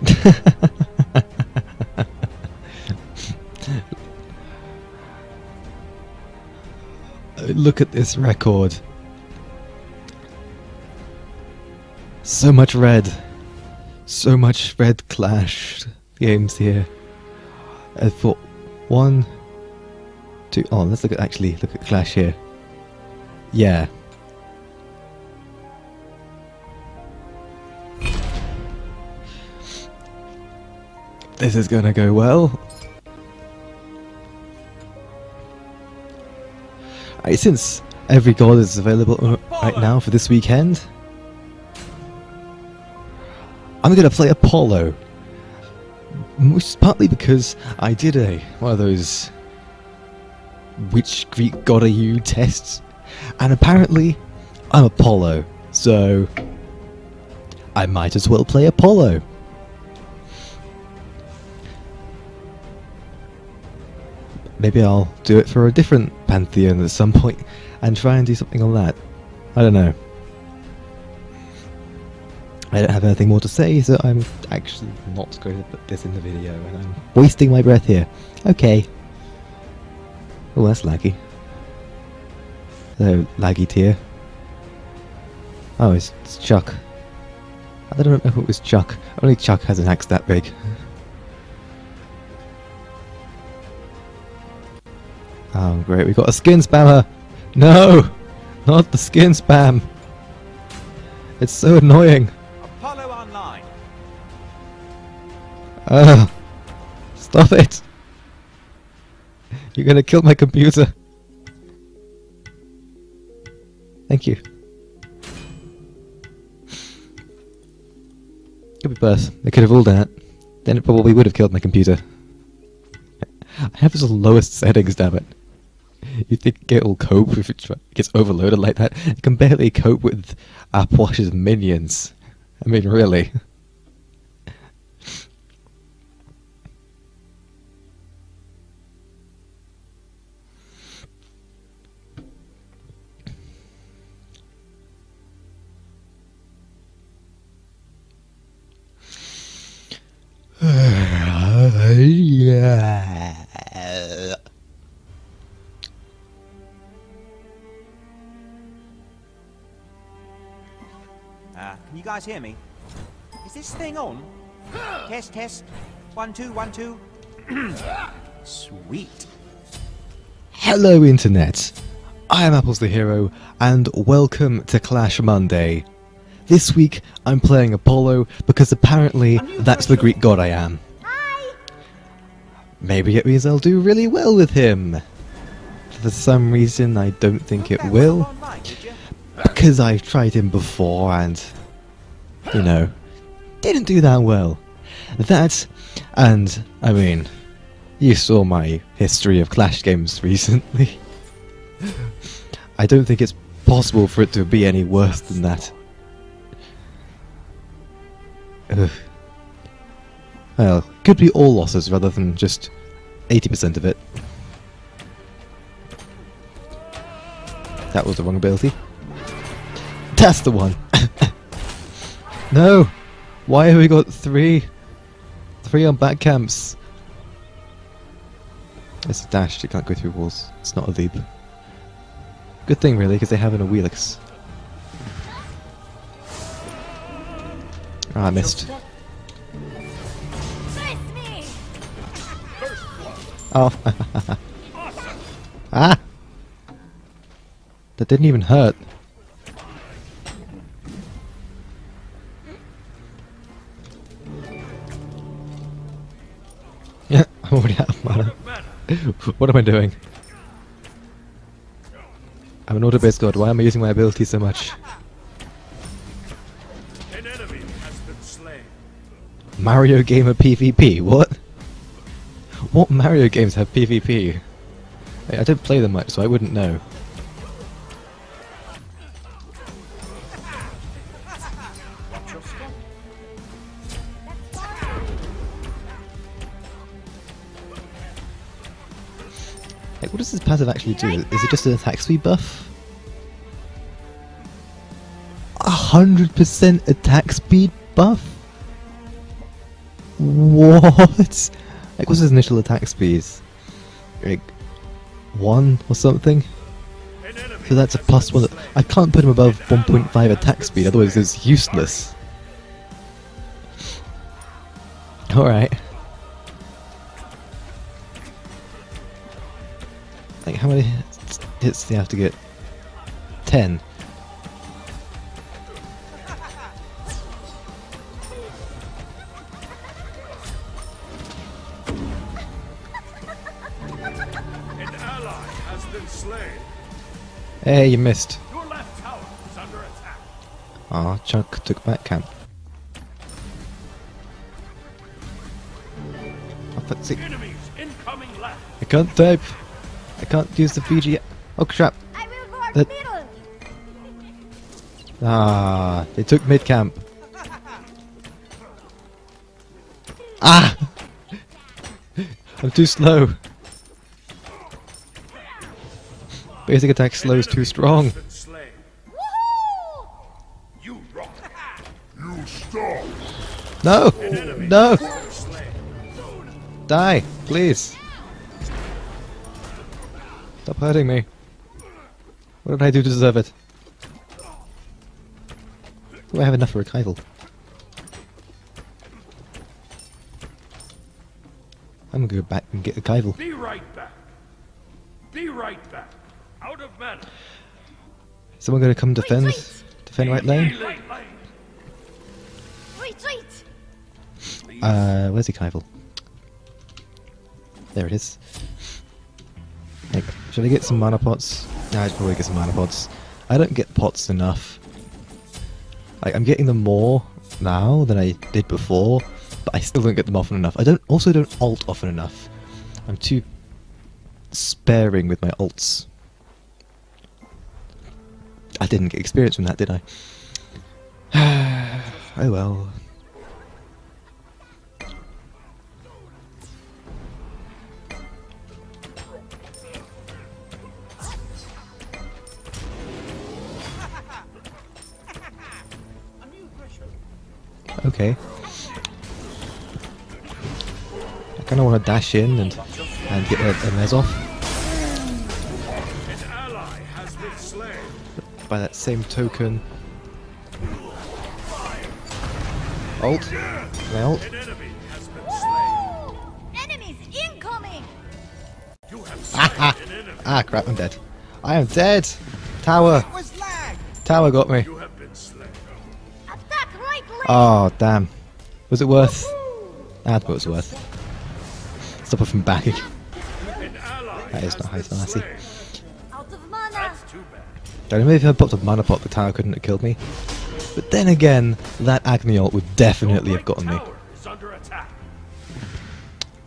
Look at this record. So much red. So much red clash games here. I thought one, two. Oh, let's look at actually look at Clash here. Yeah. This is gonna go well. Right, since every god is available uh, right now for this weekend, I'm gonna play Apollo. Most partly because I did a one of those which Greek god are you tests, and apparently I'm Apollo, so I might as well play Apollo. Maybe I'll do it for a different pantheon at some point and try and do something on that. I don't know. I don't have anything more to say, so I'm actually not going to put this in the video, and I'm wasting my breath here. Okay. Oh, that's laggy. Hello, laggy tier. Oh, it's, it's Chuck. I don't know if it was Chuck. Only Chuck has an axe that big. Oh, great. We've got a skin spammer. No! Not the skin spam. It's so annoying. Apollo online. Ugh. Stop it. You're gonna kill my computer. Thank you. Could be worse. They could have all done it. Then it probably would have killed my computer. I have the lowest settings, damn it. You think it'll cope if it gets overloaded like that? It can barely cope with Apwash's minions. I mean, really. Guys hear me? Is this thing on? test, test. One, two, one, two. Sweet. Hello, Internet. I am Apples the Hero, and welcome to Clash Monday. This week, I'm playing Apollo because apparently that's the Greek god I am. Hi. Maybe it means I'll do really well with him. For some reason, I don't think it will. online, because I've tried him before and, you know, didn't do that well. That, and, I mean, you saw my history of Clash games recently. I don't think it's possible for it to be any worse than that. Ugh. Well, could be all losses rather than just 80% of it. That was the wrong ability. That's the one. No. Why have we got three? Three on back camps. It's a dash. You can't go through walls. It's not a leap. Good thing, really, because they have an Awilix. Ah, I missed. Oh. ah! That didn't even hurt. what am I doing? I'm an auto-based god. Why am I using my ability so much? Mario Gamer PvP. What? What Mario games have PvP? I I don't play them much, so I wouldn't know. Passive actually do? Is it just an attack speed buff? A hundred percent attack speed buff? What? Like, what's his initial attack speed? Like, one or something? So that's a plus one. I can't put him above 1.5 attack speed, otherwise it's useless. Alright. Like, how many hits- do you have to get? 10. An ally has been slain. Hey, you missed. Your left tower is under attack. Ah, Chuck took back camp. Oh. Enemies incoming left. I can't type. Can't use the Fiji. Oh crap. Ah, they took mid camp. Ah! I'm too slow. Basic attack slow is too strong. No! No! Die, please. Stop hurting me. What did I do to deserve it? Do I have enough for a Keitel? I'm gonna go back and get a Keitel. Be right back. Be right back. Out of mana. Someone gonna come defend? Retreat. Defend right lane? Lane. lane. Retreat! Uh, where's the Keivel? There it is. Should I get some mana pots? Nah, I should probably get some mana pots. I don't get pots enough. Like, I'm getting them more now than I did before, but I still don't get them often enough. I don't also don't alt often enough. I'm too sparing with my alts. I didn't get experience from that, did I? oh well. Okay. I kind of want to dash in and and get a, a mez off An ally has been slain. by that same token. Alt. Can I alt? An enemy has been slain. Enemies incoming! You have slain an enemy. Ah crap! I'm dead. I am dead. Tower. Tower got me. Oh damn. Was it worth? It was worth. Stop it from backing. That is not. I don't know if I popped a mana pot, the tower couldn't have killed me. But then again, that Agni ult would definitely have gotten me.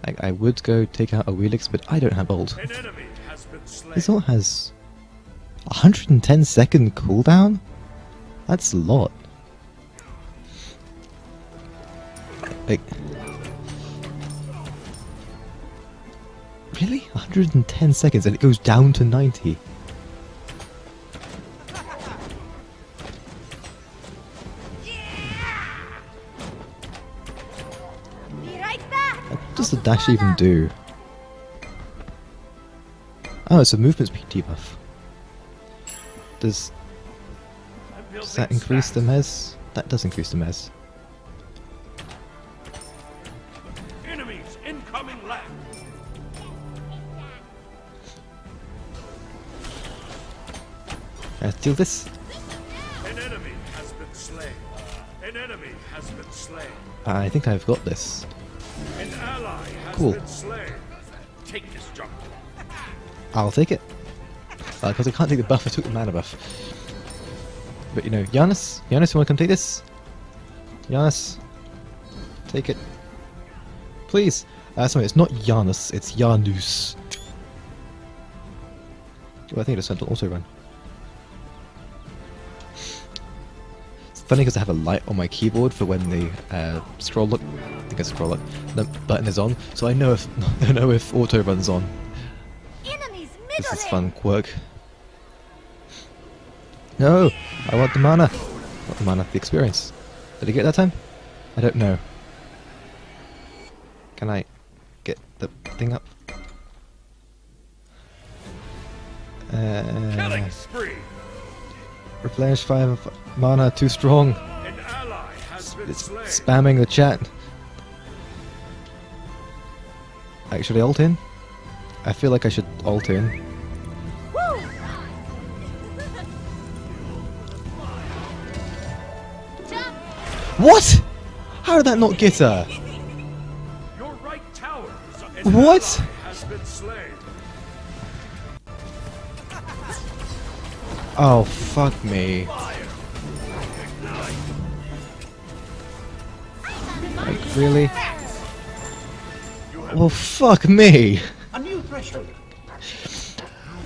I, I would go take out Awilix, but I don't have ult. This ult has 110 second cooldown? That's a lot. Like, really? 110 seconds and it goes down to 90. Be right back! What does the dash even do? Oh, it's a movement speed debuff. Does, does that increase the mez? That does increase the mez. Has been slain. I think I've got this. An ally has Cool. been slain. Take this. I'll take it. Because I can't take the buff, I took the mana buff. But you know, Giannis? Giannis, you want to come take this? Giannis? Take it. Please. Uh, sorry, it's not Giannis, it's Janus. Oh, I think it just sent an auto run. Funny because I have a light on my keyboard for when the uh, scroll look, I think it's scroll look, the button is on, so I know if I know if auto runs on. Enemies This is fun quirk. No! I want the mana! Not the mana, the experience. Did I get it that time? I don't know. Can I get the thing up? Uh, Killing spree. Replenish five mana. Too strong. Has been It's spamming the chat. Actually, alt in. I feel like I should alt in. What? How did that not get her? Your right tower. An What? Oh fuck me! Like really? Well, fuck me! A new threshold.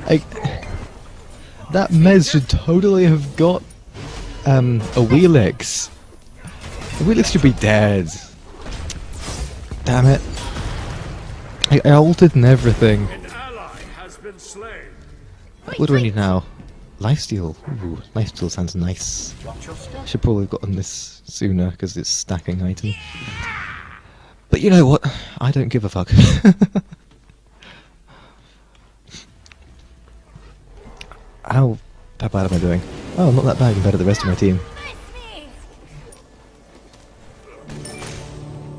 Like that Mez should totally have got um Awilix. A Wheelix should be dead. Damn it! I, I altered and everything. An ally has been slain. What do we need now? Lifesteal. Ooh, lifesteal sounds nice. Should probably have gotten this sooner because it's stacking item. But you know what? I don't give a fuck. how, how bad am I doing? Oh, not that bad compared to the rest of my team.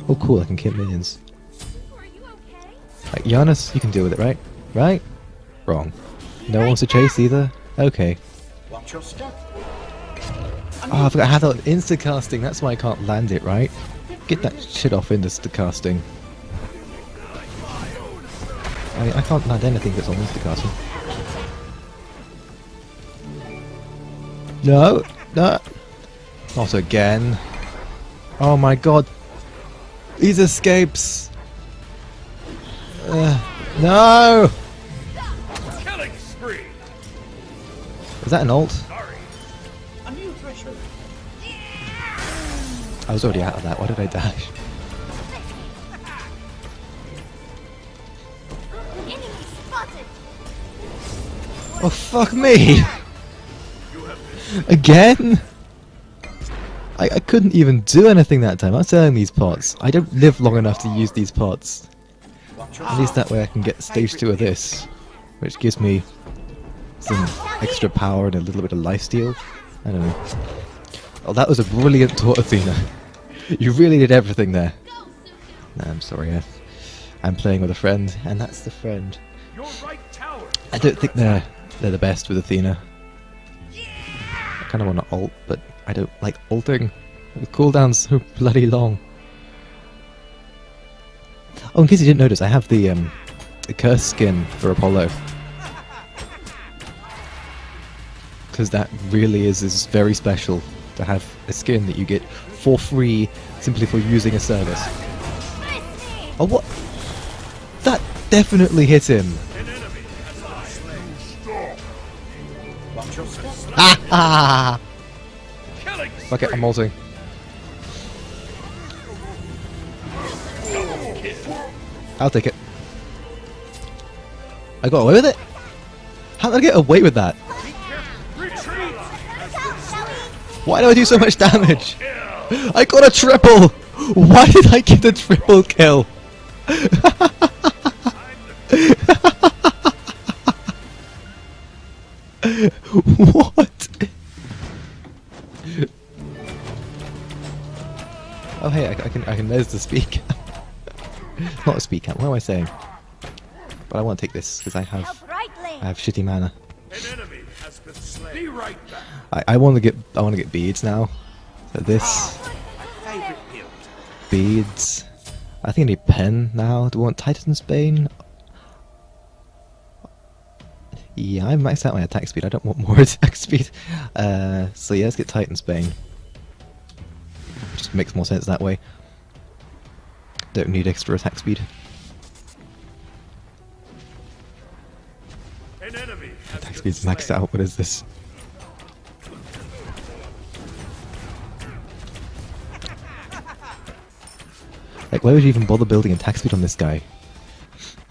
Oh, cool! I can kill minions. Like Giannis, you can deal with it, right? Right? Wrong. No one wants to chase either. Okay. Watch your step. Oh, I forgot had that insta casting. That's why I can't land it, right? Get that shit off insta casting. I, mean, I can't land anything that's on insta casting. No, no, not again. Oh my god, these escapes. Uh, no, is that an alt? I was already out of that. Why did I dash? Oh fuck me! Again? I, I couldn't even do anything that time. I'm selling these pots. I don't live long enough to use these pots. At least that way I can get stage 2 of this. Which gives me some extra power and a little bit of lifesteal. I don't know. Oh, that was a brilliant taunt, Athena. You really did everything there. No, I'm sorry. I, I'm playing with a friend, and that's the friend. Your right tower. I don't think they're they're the best with Athena. I kind of want to alt, but I don't like alting. The cooldown's so bloody long. Oh, in case you didn't notice, I have the um, the curse skin for Apollo. Because that really is is very special to have a skin that you get for free simply for using a service. Oh, what? That definitely hit him. Ah! Fuck it, I'm ulting. I'll take it. I got away with it? How did I get away with that? Why do I do so much damage? I got a triple! Why did I get a triple kill? what? Oh hey, I, I can I can there's the speak. Not a speak what am I saying? But I want to take this because I have Help right lane! I have shitty mana. Be right back. I, I want to get I want to get beads now. So this My beads. I think I need pen now. Do I want Titan's Bane? Yeah, I maxed out my attack speed. I don't want more attack speed. Uh, so yeah, let's get Titan's Bane. Just makes more sense that way. Don't need extra attack speed. Enemy has Attack been speed's maxed out. What is this? Like, why would you even bother building attack speed on this guy?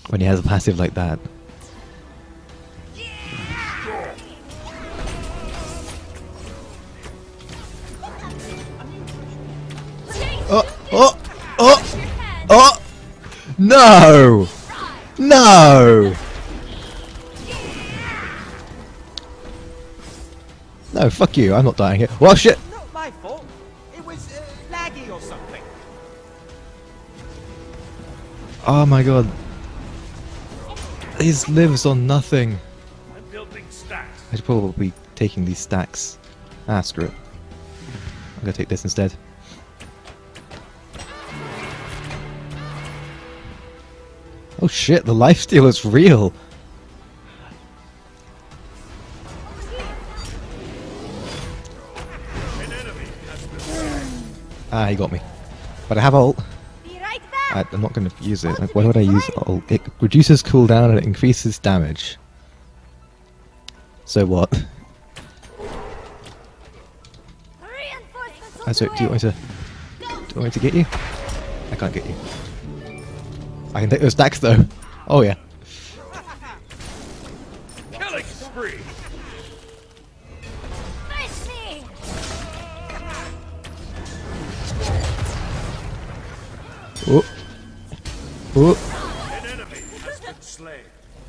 When he has a passive like that. Oh! Oh! Oh! Oh! No! No! No, fuck you. I'm not dying here. Well, shit. Not my fault. It was uh, laggy or something. Oh my god. These lives on nothing. I'm building stacks. I should probably be taking these stacks. Ah, screw it. I'm gonna take this instead. Oh shit, the lifesteal is real! Ah, he got me. But I have ult. Be right back. I, I'm not gonna use it. Like, why would I use ult? It reduces cooldown and it increases damage. So what? Reinforcements on Ah, so, do you want me to? Do you want me to get you? I can't get you. I can take those stacks though. Oh yeah. Killing spree.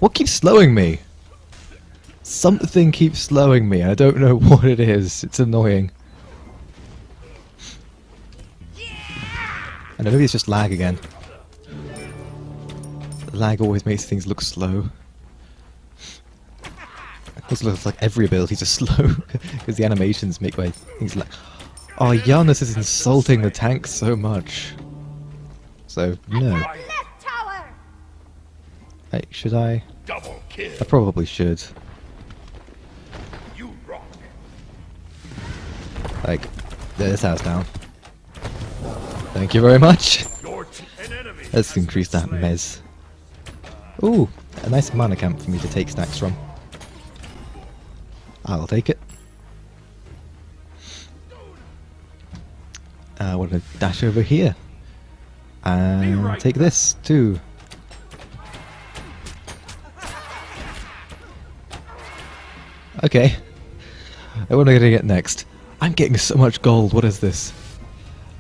What keeps slowing me? Something keeps slowing me. I don't know what it is. It's annoying. I know maybe it's just lag again. Lag always makes things look slow. It looks like every ability is slow because the animations make my things like. Oh, Giannis is insulting the tank so much. So no. Right. Left tower. Hey, should I? Double kill. I probably should. You rock. Like, this house down. Thank you very much. Your team. An enemy. Let's increase that mez. Ooh, a nice mana camp for me to take stacks from. I'll take it. Uh, we're gonna dash over here. And take this, too. Okay. What am I gonna get next? I'm getting so much gold, what is this?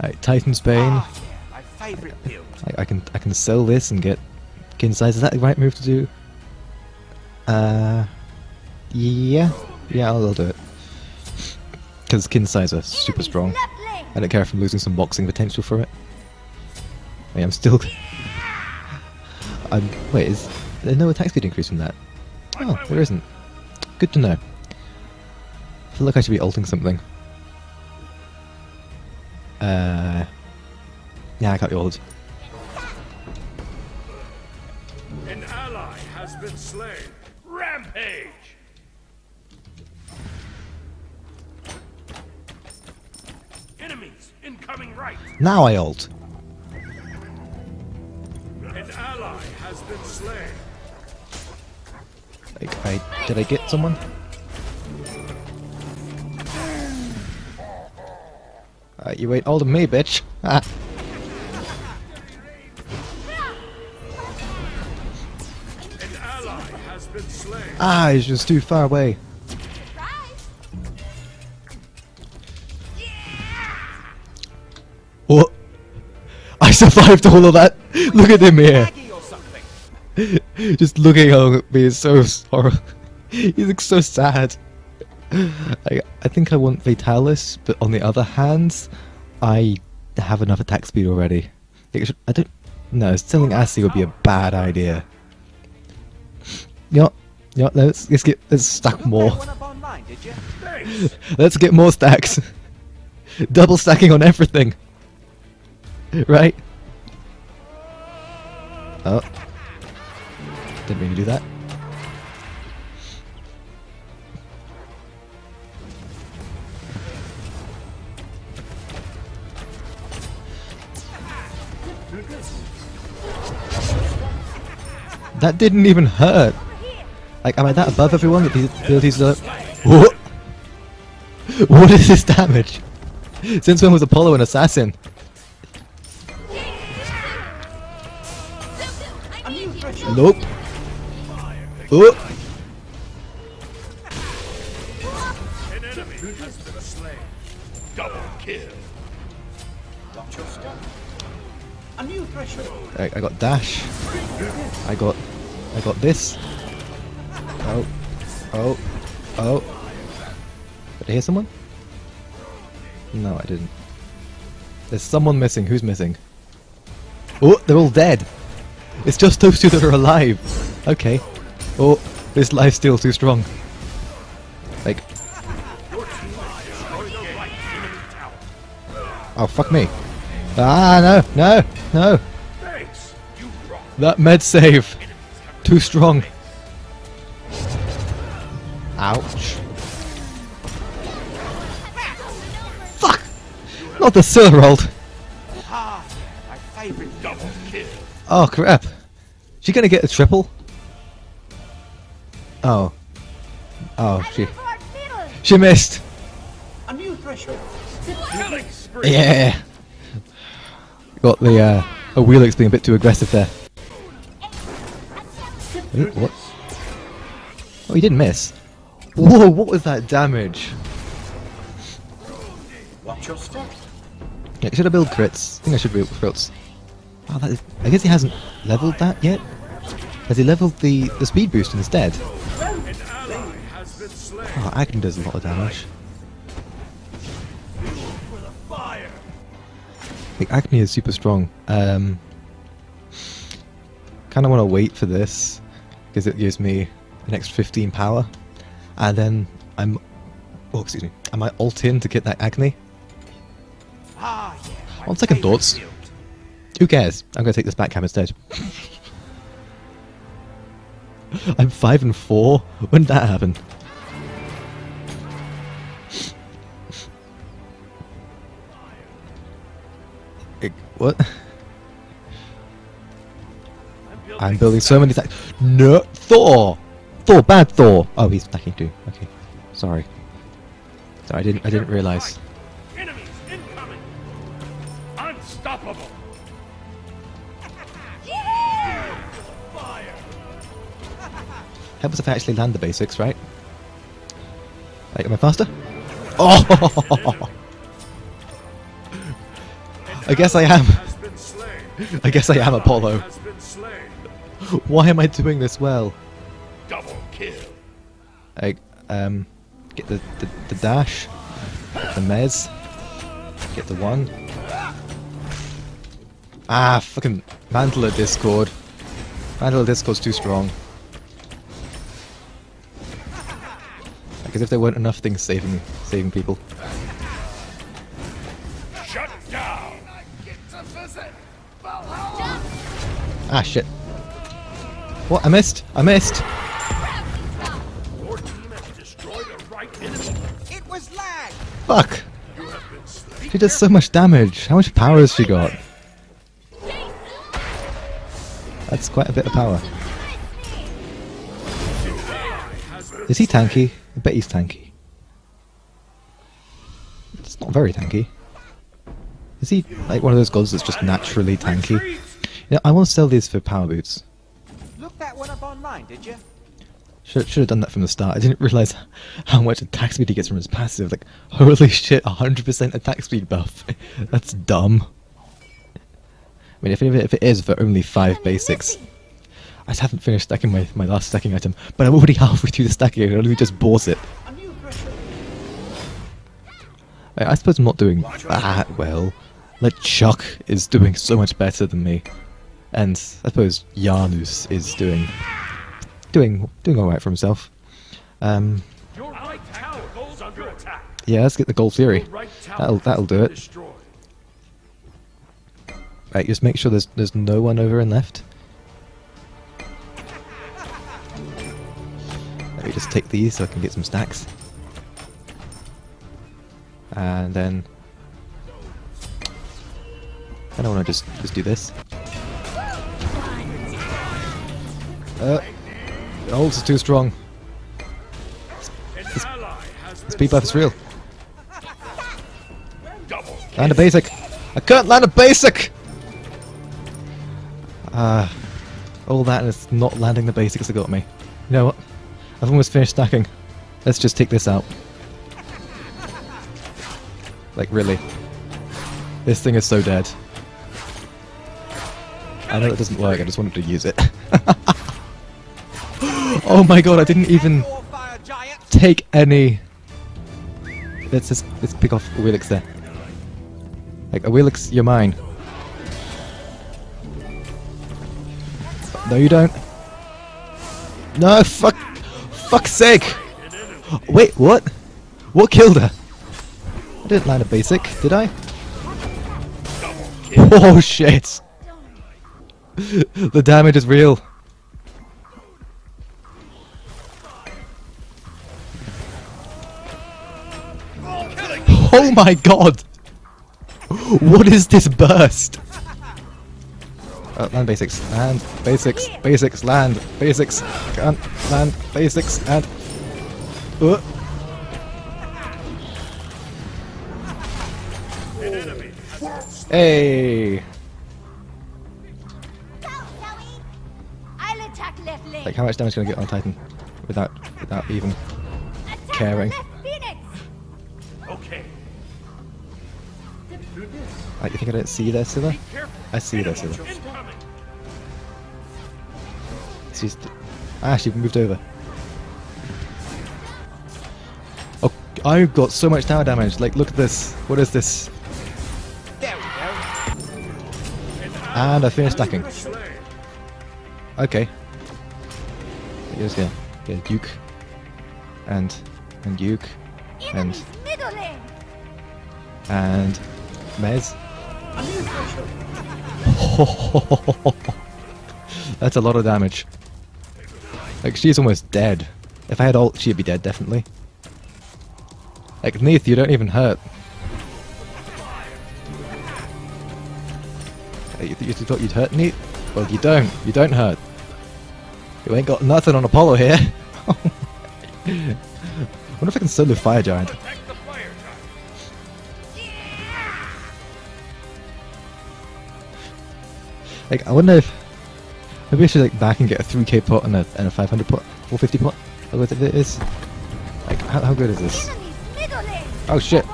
Right, Titan's Bane. Ah, yeah, my favourite build. I, I can I can sell this and get Qin's Sais. Is that the right move to do? Uh, yeah, yeah, I'll, I'll do it. Because Qin's Sais are super strong. I don't care if I'm losing some boxing potential for it. I mean, I'm still. I'm wait. Is there no attack speed increase from that? Oh, there isn't. Good to know. Feel like I should be ulting something. Uh. Yeah, I can't be ult. An ally has been slain. Rampage. Enemies incoming right. Now I ult. An ally has been slain. Like, I did I get someone? Uh, you ain't older than me, bitch. Ah. Ah, he's just too far away. What? I survived all of that. Look at him here. Just looking at me is so sorrow. he looks so sad. I, I think I want Fatalis, but on the other hand, I have enough attack speed already. I don't. No, selling Asi would be a bad idea. Yeah, yeah. Let's let's get let's stack more. that one up online, did you? Thanks. Let's get more stacks. Double stacking on everything. Right? Oh. Didn't mean to do that. That didn't even hurt. Like, am I that above everyone that these abilities are... What? What is this damage? Since when was Apollo an assassin? Nope. Oh. I, I got dash. I got, I got this. Oh, oh, oh. Did I hear someone? No, I didn't. There's someone missing. Who's missing? Oh, they're all dead. It's just those two that are alive. Okay. Oh, this life steal's too strong. Like, oh fuck me. Ah no, no, no. Thanks. You rock. That med save. Too strong. Ouch. Fuck! Not the silver rolled. My favourite. Double kill. Oh crap. She gonna get a triple? Oh. Oh, she live for fiddle. she missed. A new threshold. Yeah. Got the uh, Awilix being a bit too aggressive there. Ooh, what? Oh, he didn't miss. Whoa, what was that damage? Watch your step. Yeah, should I build crits? I think I should build crits. Oh, that is, I guess he hasn't leveled that yet. Has he leveled the, the speed boost instead? An ally has been slain. Oh, Agni does a lot of damage. Fire. Like, Agni is super strong. Um, kind of want to wait for this because it gives me an extra 15 power, and then I'm. Oh, excuse me. Am I alt in to get that Agni. Ah, yeah. On second thoughts. Who cares? I'm going to take this back cam instead. I'm five and four. When did that happen? Like, what? I'm building so many stacks. No, Thor, Thor, bad Thor. Oh, he's stacking too. Okay, sorry. Sorry, I didn't. I didn't realize. Enemies incoming. Unstoppable. Fire. Help us if I actually land the basics, right? Right, am I faster? Oh! I guess I am. Has been slain. I guess I am Apollo. Has been slain. Why am I doing this well? Double kill. I um get the the, the dash, the mez, get the one. Ah, fucking mantle of Discord. Mantle of Discord's too strong. Like as if there weren't enough things saving saving people. Shut down. Ah shit. What? I missed. I missed. Your team has destroyed a right enemy. It was lag. Fuck. You have been slain. She does so much damage. How much power has she got? That's quite a bit of power. Is he tanky? I bet he's tanky. It's not very tanky. Is he like one of those gods that's just naturally tanky? You know, I want to sell these for power boots. Look that one up online, did you? Should should have done that from the start. I didn't realize how much attack speed he gets from his passive. Like, holy shit, 100% attack speed buff. That's dumb. I mean, if it, if it is for only five basics, I just haven't finished stacking my, my last stacking item, but I'm already halfway through the stacking. and I only just bought it. A new threshold. I, I suppose I'm not doing that well. Like Chuck is doing so much better than me, and I suppose Janus is doing doing doing all right for himself. Um, right tower goes under attack. yeah, let's get the Gold theory. Right That'll that'll do it. Destroyed. Right, just make sure there's there's no one over and left. Let me just take these so I can get some stacks. And then I don't want to just just do this. Uh, the is too strong. Has Speed buff is real. Land a basic. I can't land a basic. Ah, all that and it's not landing the basics that got me. You know what? I've almost finished stacking. Let's just take this out. Like really, this thing is so dead. I know it doesn't work, I just wanted to use it. oh my god, I didn't even take any... Let's just, let's pick off Awilix there. Like, Awilix, you're mine. No, you don't. No, fuck, fuck's sake! Wait, what? What killed her? I didn't land a basic, did I? Oh shit! the damage is real. Oh my god! What is this burst? Uh, land basics, land basics, basics, land basics, can't land basics, and. Uh. An enemy has been slain. Hey! Go, Zoe. I'll attack left lane. Like, how much damage can I get on Titan without without even caring? Like, you think I don't see you there, Scylla? I see you there, Scylla. She's ah, she moved over. Oh, I've got so much tower damage. Like, look at this. What is this? There we go. And I finished stacking. Okay. Here's yeah, yeah, Duke, and and Duke, and and Mez. That's a lot of damage. Like she's almost dead. If I had ult, she'd be dead definitely. Like Neith, you don't even hurt. You, you thought you'd hurt Neith? Well, you don't. You don't hurt. You ain't got nothing on Apollo here. wonder if I can solo Fire Giant. Like, I wonder if maybe I should like back and get a 3k pot and a, and a 500 pot, 450 pot. Or what it is. Like, how, how good is this? Oh shit!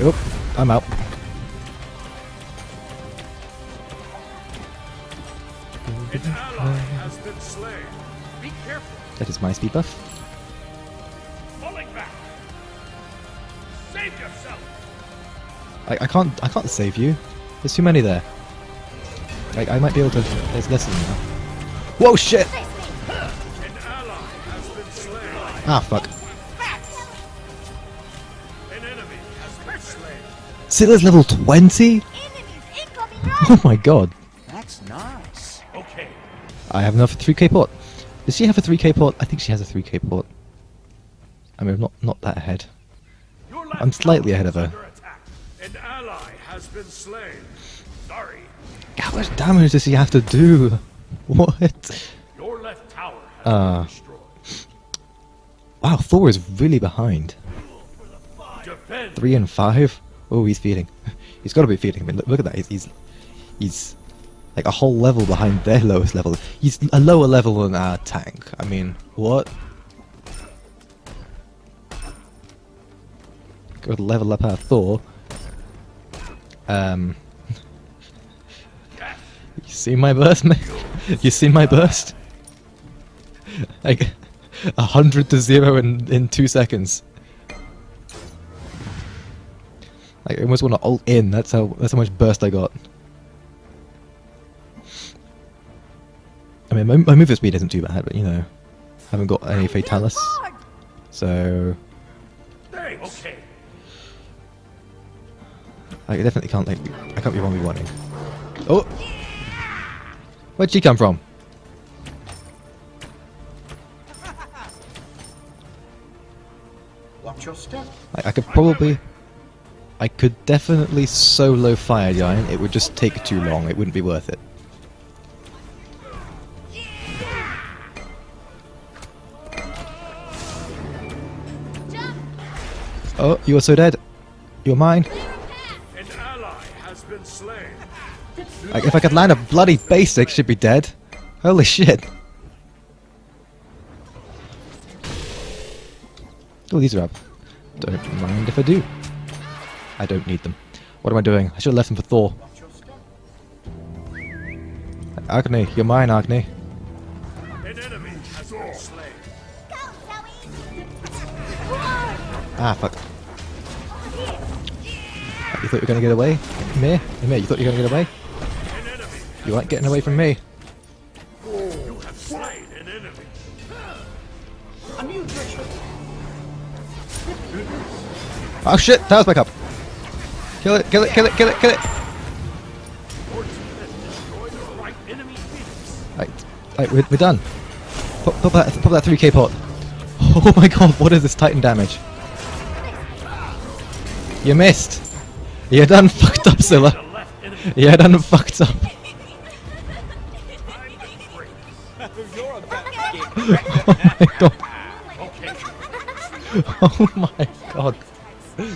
Oop, I'm out. That is my speed buff. I, I can't I can't save you. There's too many there. Like I might be able to. There's less than that. Whoa shit! Face me. An ally has been slain. Ah fuck. An enemy has been slain. Scylla's level 20? Oh my god. That's nice. Okay. I have enough 3k port. Does she have a 3k port? I think she has a 3k port. I mean, I'm not not that ahead. I'm slightly ahead of her. Been slain. Sorry. How much damage does he have to do? What? Your left tower has Uh. been destroyed. Wow, Thor is really behind. Defend. Three and five. Oh, he's feeding. He's got to be feeding. I mean, look, look at that. He's, he's he's like a whole level behind their lowest level. He's a lower level than our tank. I mean, what? Got to level up our Thor. Um. You see my burst, mate? You see my burst? Like a hundred to zero in in two seconds. Like, I almost want to ult in. That's how that's how much burst I got. I mean, my, my movement speed isn't too bad, but you know, haven't got any Fatalis, so Thanks. Okay. I definitely can't like I can't be one v one Oh, where'd she come from? Watch your step. I, I could probably, I could definitely solo fire giant. It would just take too long. It wouldn't be worth it. Oh, you're so dead. You're mine. Like, if I could land a bloody basic, she'd be dead. Holy shit. Oh, these are up. Don't mind if I do. I don't need them. What am I doing? I should have left them for Thor. Agni, you're mine, Agni. Ah, fuck. You thought you were gonna get away? Me? Me, you thought you were gonna get away? You weren't getting away from me. You have slain an enemy. Oh shit, was my cup. Kill it, kill it, kill it, kill it, kill it. Right, right, we're, we're done. Pop, pop that, pop that 3k pot. Oh my god, what is this Titan damage? You missed. You done fucked up, left enemy done fucked up. You're Oh my god. Oh my god.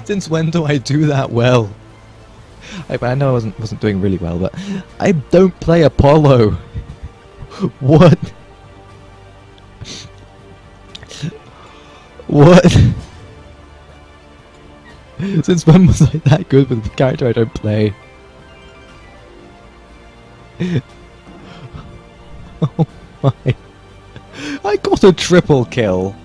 Since when do I do that well? I, I know I wasn't wasn't doing really well, but I don't play Apollo. What? What? Since when was I that good with a character I don't play? Oh my. I got a triple kill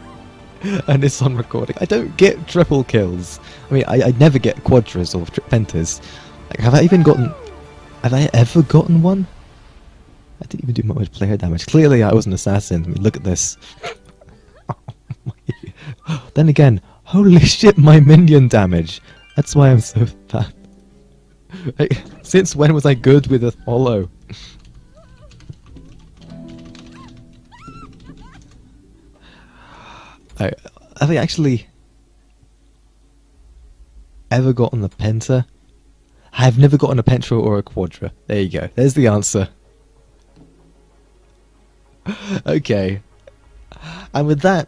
and it's on recording. I don't get triple kills. I mean, I, I never get quadras or pentas. Like, have I even gotten? Have I ever gotten one? I didn't even do much player damage. Clearly, I was an assassin. I mean, look at this. Oh then again, holy shit, my minion damage. That's why I'm so fat. Since when was I good with Apollo? I, have I actually ever gotten a penta? I've never gotten a pentra or a quadra. There you go. There's the answer. okay. And with that,